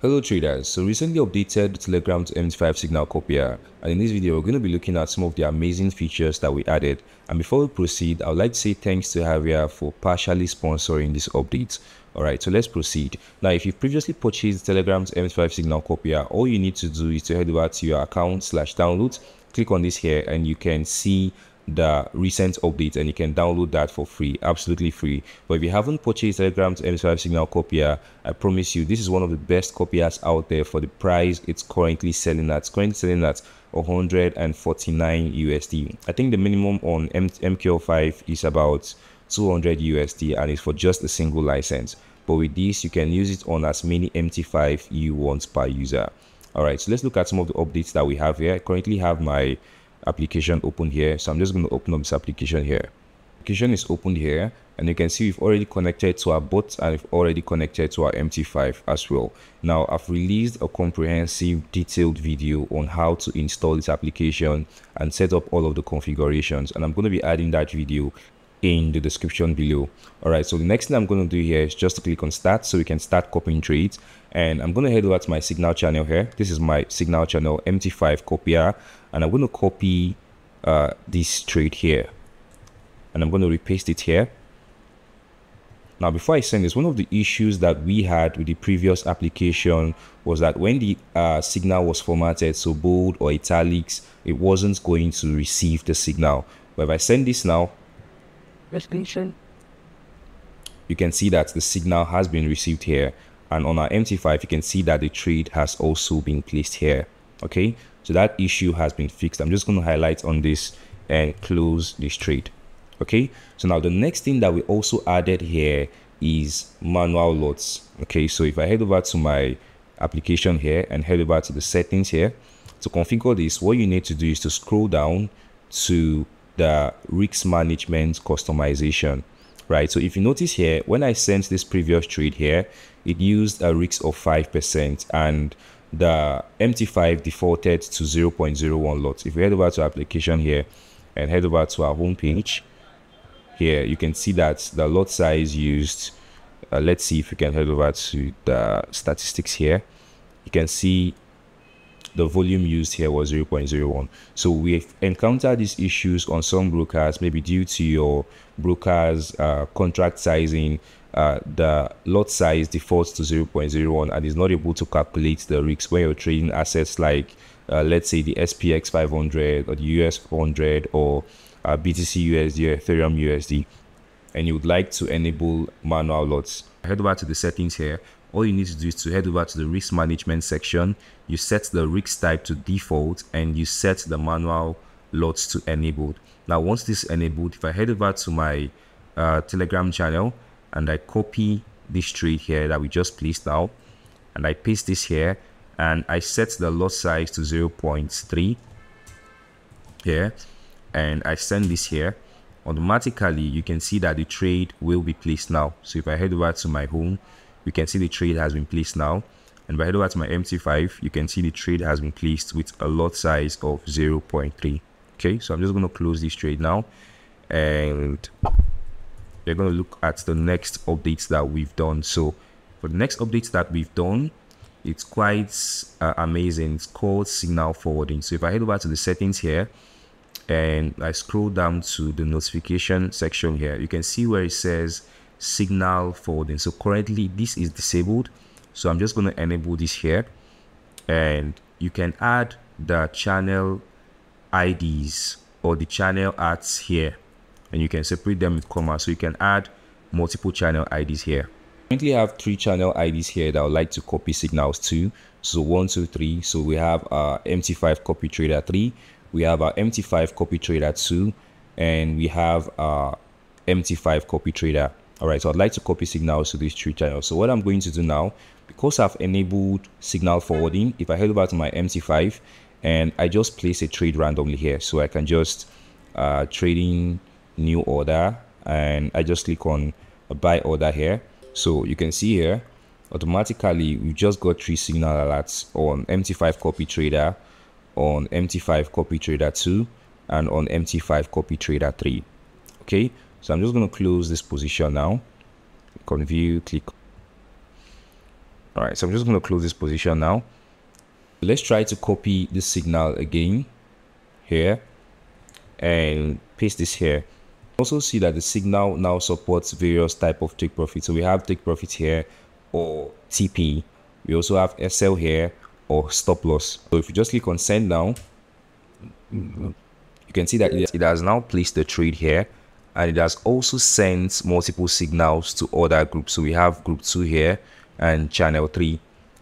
Hello traders, so recently updated Telegram to MT5 signal copier and in this video we're going to be looking at some of the amazing features that we added and before we proceed I would like to say thanks to Javier for partially sponsoring this update. Alright, so let's proceed. Now if you've previously purchased Telegram to MT5 signal copier, all you need to do is to head over to your account slash downloads, click on this here and you can see the recent update and you can download that for free absolutely free. But if you haven't purchased telegram to mt5 signal copier i promise you this is one of the best copiers out there for the price it's currently selling at. It's currently selling at 149 usd i think the minimum on M mql5 is about 200 usd and it's for just a single license. But with this you can use it on as many mt5 you want per user. All right so let's look at some of the updates that we have here. I currently have my application open here. So i'm just going to open up this application here. Application is opened here and you can see we've already connected to our bot and we've already connected to our mt5 as well. Now i've released a comprehensive detailed video on how to install this application and set up all of the configurations and i'm going to be adding that video in the description below. All right so the next thing i'm going to do here is just to click on start so we can start copying trades. And i'm going to head over to my signal channel here. This is my signal channel mt5 copier. And i'm going to copy uh, this trade here. And i'm going to repaste it here. Now before i send this one of the issues that we had with the previous application was that when the uh, signal was formatted so bold or italics it wasn't going to receive the signal. But if i send this now You can see that the signal has been received here. And on our mt5 you can see that the trade has also been placed here. Okay? So that issue has been fixed. I'm just going to highlight on this and close this trade. Okay? So now the next thing that we also added here is manual lots. Okay? So if i head over to my application here and head over to the settings here to configure this what you need to do is to scroll down to the risk management customization right? So if you notice here when i sent this previous trade here it used a risk of five percent and the mt5 defaulted to 0.01 lots. If we head over to application here and head over to our home page here you can see that the lot size used uh, let's see if we can head over to the statistics here. You can see the volume used here was 0.01 so we've encountered these issues on some brokers maybe due to your broker's uh, contract sizing uh, the lot size defaults to 0.01 and is not able to calculate the risks when you're trading assets like uh, let's say the SPX 500 or the US 400 or uh, BTC USD or Ethereum USD and you would like to enable manual lots. Head over to the settings here all you need to do is to head over to the risk management section. You set the risk type to default and you set the manual lots to enabled. Now once this is enabled if i head over to my uh, telegram channel and i copy this trade here that we just placed now and i paste this here and i set the lot size to 0.3 here and i send this here automatically you can see that the trade will be placed now. So if i head over to my home you can see the trade has been placed now. And if I head over to my MT5 you can see the trade has been placed with a lot size of 0.3 okay so I'm just going to close this trade now. And we're going to look at the next updates that we've done. So for the next updates that we've done it's quite uh, amazing. It's called signal forwarding. So if I head over to the settings here and I scroll down to the notification section here you can see where it says signal forwarding so currently this is disabled. So i'm just going to enable this here. And you can add the channel ids or the channel ads here. And you can separate them with comma. So you can add multiple channel ids here. Currently I have three channel ids here that i would like to copy signals to. So one two three. So we have our mt5 copy trader 3 we have our mt5 copy trader 2 and we have our mt5 copy trader all right so i'd like to copy signals to these three channels. So what i'm going to do now because i've enabled signal forwarding if i head over to my mt5 and i just place a trade randomly here. So i can just uh trading new order and i just click on a buy order here. So you can see here automatically we just got three signal alerts on mt5 copy trader on mt5 copy trader 2 and on mt5 copy trader 3 okay so i'm just going to close this position now. Click on view click. All right so i'm just going to close this position now. Let's try to copy this signal again here and paste this here. Also see that the signal now supports various type of take profit. So we have take profit here or tp we also have sl here or stop loss. So if you just click on send now you can see that it has now placed the trade here and it has also sent multiple signals to other groups. So we have group 2 here and channel 3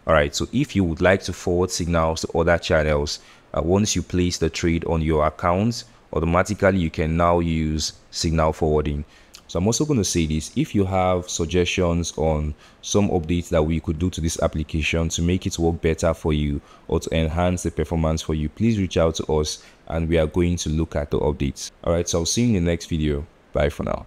all right so if you would like to forward signals to other channels uh, once you place the trade on your account automatically you can now use signal forwarding. So i'm also going to say this if you have suggestions on some updates that we could do to this application to make it work better for you or to enhance the performance for you please reach out to us and we are going to look at the updates. All right so i'll see you in the next video bye for now